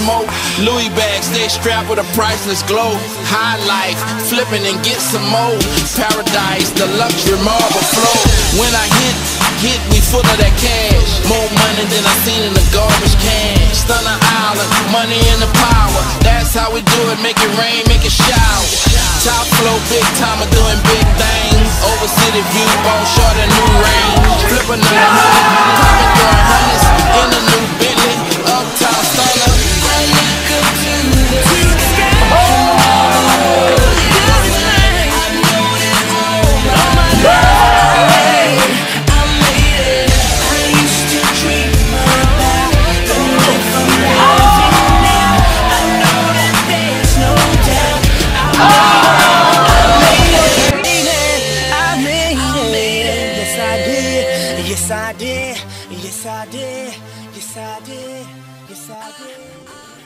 smoke. Louis bags, they strapped with a priceless glow. High life, flipping and get some more. Paradise, the luxury marble flow. When I hit, hit, we full of that cash. More money than I seen in the garbage can. Stunner Island, money and the power. That's how we do it, make it rain, make it shower. Top flow, big time, I'm doing big things. Over city view, bone short and new range. Flip another Yes, I did. Yes, I did. Yes, I did. Yes, I did.